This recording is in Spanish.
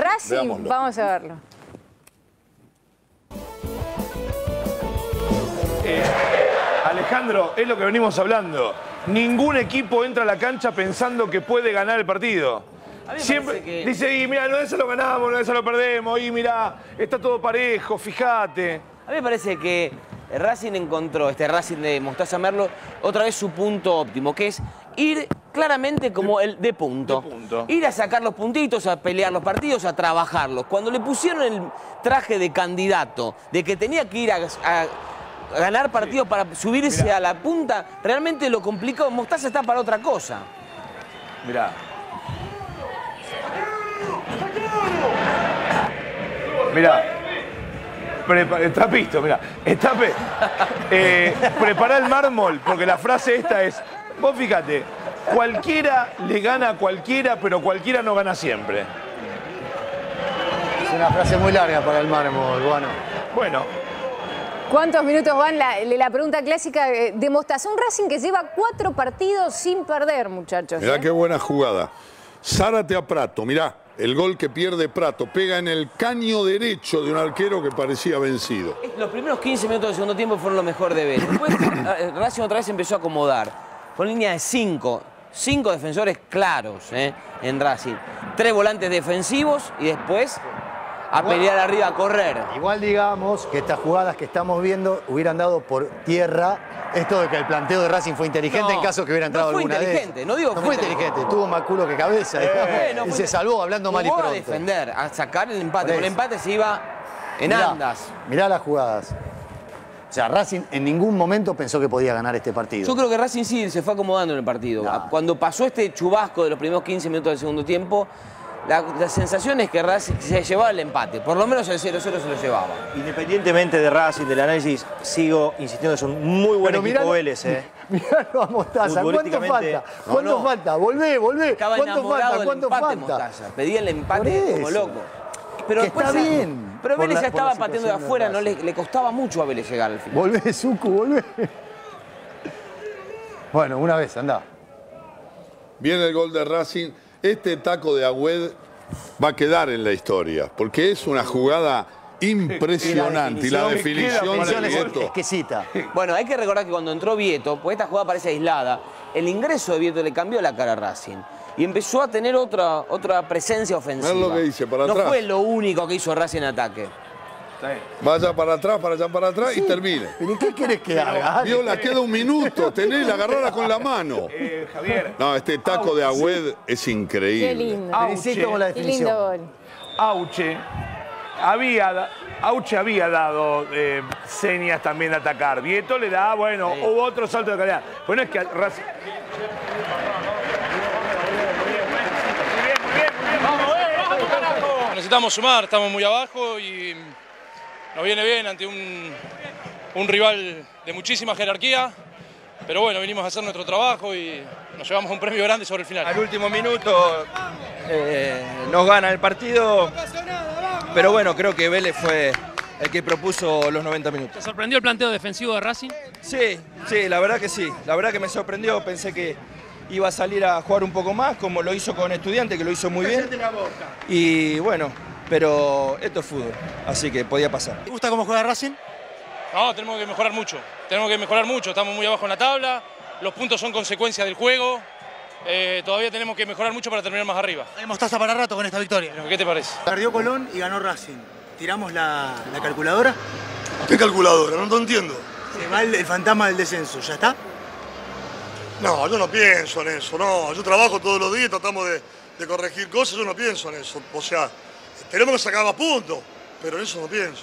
Racing, Veámoslo. vamos a verlo. Alejandro, es lo que venimos hablando. Ningún equipo entra a la cancha pensando que puede ganar el partido. Siempre que- dice, y mira, no eso lo ganamos, no eso lo perdemos, y mira, está todo parejo, fíjate. A mí me parece que Racing encontró, este Racing de Mostaza Merlo, otra vez su punto óptimo, que es ir claramente como el de punto. De punto. Ir a sacar los puntitos, a pelear los partidos, a trabajarlos. Cuando le pusieron el traje de candidato, de que tenía que ir a, a ganar partidos para subirse a la punta, realmente lo complicado. Mostaza está para otra cosa. Mirá. Mirá. Prepa- está pisto, mirá. Está pe- eh, prepara el mármol, porque la frase esta es, vos fíjate, cualquiera le gana a cualquiera, pero cualquiera no gana siempre. Es una frase muy larga para el mármol, bueno. Bueno, ¿Cuántos minutos van? La, la pregunta clásica eh, de Mostaza. Un Racing que lleva cuatro partidos sin perder, muchachos. Mirá ¿eh? qué buena jugada. Zárate a Prato, mirá, el gol que pierde Prato, pega en el caño derecho de un arquero que parecía vencido. Los primeros 15 minutos del segundo tiempo fueron lo mejor de Vélez. Después eh, Racing otra vez empezó a acomodar. Con línea de 5. Cinco defensores claros eh, en Racing. Tres volantes defensivos y después a pelear arriba, a correr. Igual digamos que estas jugadas que estamos viendo hubieran dado por tierra esto de que el planteo de Racing fue inteligente No, en caso que hubiera no entrado fue alguna de inteligente, no digo que no fue fue inteligente, tuvo más culo que cabeza digamos, Bueno, y fue- se salvó hablando mal y pronto. a defender, a sacar el empate. Por el empate se iba en Mirá, andas. Mirá las jugadas. O sea, Racing en ningún momento pensó que podía ganar este partido. Yo creo que Racing sí se fue acomodando en el partido. No. Cuando pasó este chubasco de los primeros 15 minutos del segundo tiempo, la, la sensación es que Racing se llevaba el empate. Por lo menos el 0-0 se lo llevaba. Independientemente de Racing, del análisis, sigo insistiendo que son muy buen Pero equipo mirá- Vélez, ¿eh? Miralo a Mostaza. ¿Cuánto falta? No, ¿Cuánto no. falta? Volvé, volvé. Estaba ¿Cuánto falta? ¿Cuánto empate falta? Mostaza. Pedía el empate como loco. Pero Que después está bien Pero Vélez la- ya estaba pateando de afuera, no le costaba mucho a Vélez llegar al final. Volvé, Zucu, volvé. Bueno, una vez, anda. Viene el gol de Racing. Este taco de Agüed va a quedar en la historia, porque es una jugada impresionante. Y la definición- de el es Vieto. exquisita. Bueno, hay que recordar que cuando entró Vieto, pues esta jugada parece aislada, el ingreso de Vieto le cambió la cara a Racing. Y empezó a tener otra, otra presencia ofensiva. Lo que dice, para no atrás. fue lo único que hizo Racing en ataque. Vaya para atrás, para allá para atrás y termine. ¿Pero qué querés que haga? Viola, queda un minuto, tenés, agarrarla con la mano. eh, Javier, No, este taco de Agüed es Qué increíble. lindo. Felicito con la Qué lindo definición. gol. Auche había, Auche había dado eh, señas también de atacar. Vieto le da, bueno, hubo otro salto de calidad. Bueno, es que. Necesitamos sumar, estamos muy abajo y nos viene bien ante un, un rival de muchísima jerarquía. Pero bueno, vinimos a hacer nuestro trabajo y nos llevamos un premio grande sobre el final. Al último minuto eh, nos gana el partido, pero bueno, creo que Vélez fue el que propuso los 90 minutos. ¿Te sorprendió el planteo defensivo de Racing? Sí, sí, la verdad que sí. La verdad que me sorprendió. Pensé que iba a salir a jugar un poco más, como lo hizo con Estudiante, que lo hizo muy bien. Y bueno, pero esto es fútbol, así que podía pasar. ¿Te gusta cómo juega Racing? No, tenemos que mejorar mucho. Tenemos que mejorar mucho. Estamos muy abajo en la tabla. Los puntos son consecuencia del juego. Eh, todavía tenemos que mejorar mucho para terminar más arriba. Hay mostaza para rato con esta victoria. ¿Qué te parece? Perdió Colón y ganó Racing. ¿Tiramos la, la calculadora? ¿Qué calculadora? No te entiendo. Se va el, el fantasma del descenso. ¿Ya está? No, yo no pienso en eso, no. Yo trabajo todos los días, tratamos de, de corregir cosas, yo no pienso en eso. O sea, tenemos que sacar más puntos, pero en eso no pienso.